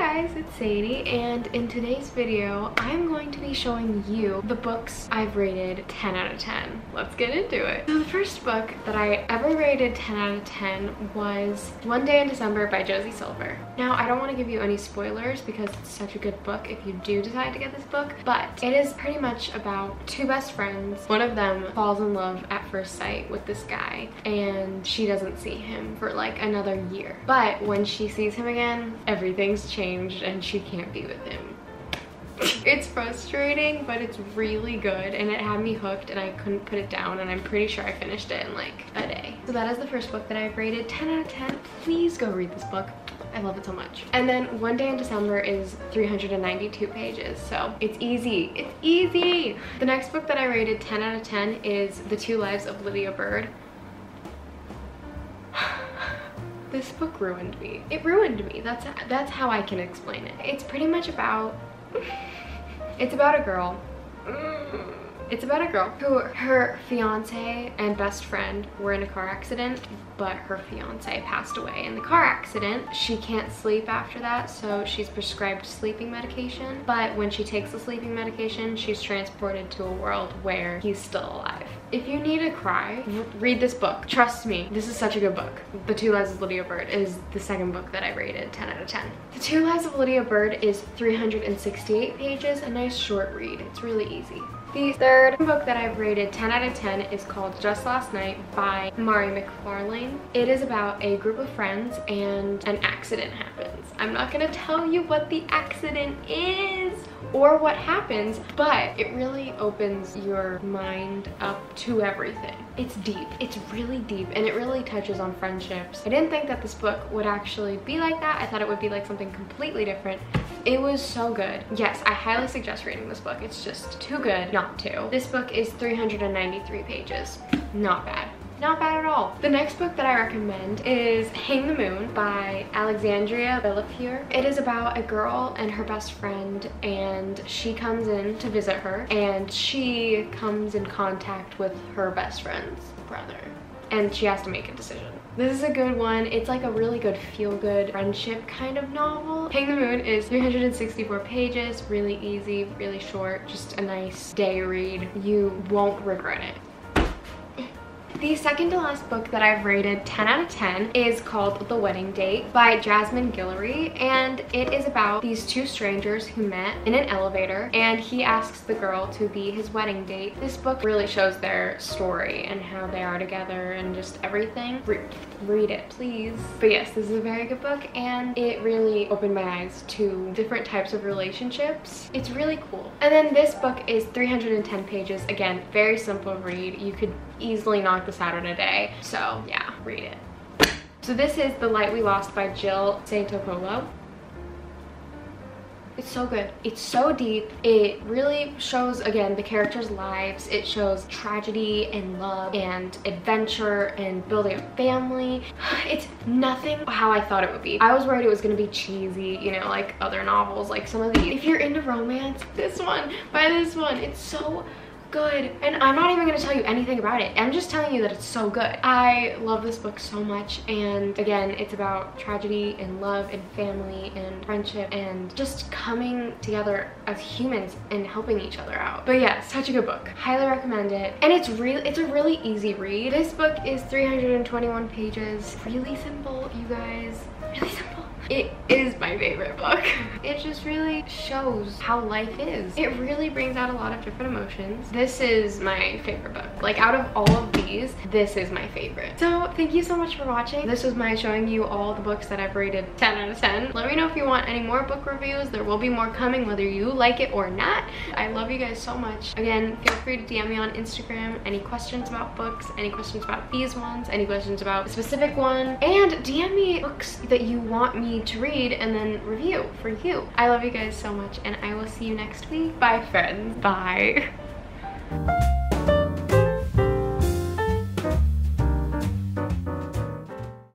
guys, it's Sadie and in today's video I'm going to be showing you the books I've rated 10 out of 10. Let's get into it. So the first book that I ever rated 10 out of 10 was One Day in December by Josie Silver. Now I don't want to give you any spoilers because it's such a good book if you do decide to get this book, but it is pretty much about two best friends. One of them falls in love at first sight with this guy and she doesn't see him for like another year. But when she sees him again, everything's changed and she can't be with him. it's frustrating, but it's really good and it had me hooked and I couldn't put it down and I'm pretty sure I finished it in like a day. So that is the first book that I've rated 10 out of 10. Please go read this book. I love it so much. And then One Day in December is 392 pages, so it's easy. It's easy! The next book that I rated 10 out of 10 is The Two Lives of Lydia Bird. This book ruined me. It ruined me. That's that's how I can explain it. It's pretty much about it's about a girl. It's about a girl who her fiance and best friend were in a car accident, but her fiance passed away in the car accident. She can't sleep after that, so she's prescribed sleeping medication. But when she takes the sleeping medication, she's transported to a world where he's still alive. If you need to cry, read this book. Trust me, this is such a good book. The Two Lives of Lydia Bird is the second book that I rated 10 out of 10. The Two Lives of Lydia Bird is 368 pages, a nice short read. It's really easy. The third book that I've rated 10 out of 10 is called Just Last Night by Mhairi McFarlane. It is about a group of friends and an accident happens. I'm not gonna tell you what the accident is or what happens, but it really opens your mind up to everything. It's deep, it's really deep, and it really touches on friendships. I didn't think that this book would actually be like that. I thought it would be like something completely different. It was so good. Yes, I highly suggest reading this book. It's just too good not to. This book is 393 pages. Not bad. Not bad at all. The next book that I recommend is Hang the Moon by Alexandria Bellefleur. It is about a girl and her best friend and she comes in to visit her and she comes in contact with her best friend's brother and she has to make a decision. This is a good one. It's like a really good feel-good friendship kind of novel. Hang the Moon is 364 pages, really easy, really short, just a nice day read. You won't regret it. The second to last book that I've rated 10 out of 10 is called The Wedding Date by Jasmine Guillory and it is about these two strangers who met in an elevator and he asks the girl to be his wedding date. This book really shows their story and how they are together and just everything. Re read it, please. But yes, this is a very good book and it really opened my eyes to different types of relationships. It's really cool. And then this book is 310 pages. Again, very simple read. You could easily knock this out in a day. So yeah, read it. So this is The Light We Lost by Jill Santopolo. It's so good. It's so deep. It really shows, again, the characters' lives. It shows tragedy and love and adventure and building a family. It's nothing how I thought it would be. I was worried it was going to be cheesy, you know, like other novels, like some of these. If you're into romance, this one, buy this one. It's so good. And i'm not even going to tell you anything about it. I'm just telling you that it's so good. I love this book so much. And again it's about tragedy and love and family and friendship and just coming together as humans and helping each other out. But yeah such a good book. Highly recommend it. And it's really it's a really easy read. This book is 321 pages. Really simple you guys. Really simple. It is my favorite book. It just really shows how life is. It really brings out a lot of different emotions. This is my favorite book. Like out of all of these, this is my favorite. So thank you so much for watching. This was my showing you all the books that I've rated 10 out of 10. Let me know if you want any more book reviews. There will be more coming whether you like it or not. I love you guys so much. Again, feel free to DM me on Instagram. Any questions about books, any questions about these ones, any questions about a specific one, and DM me books that you want me to read and then review for you. I love you guys so much and I will see you next week. Bye friends. Bye.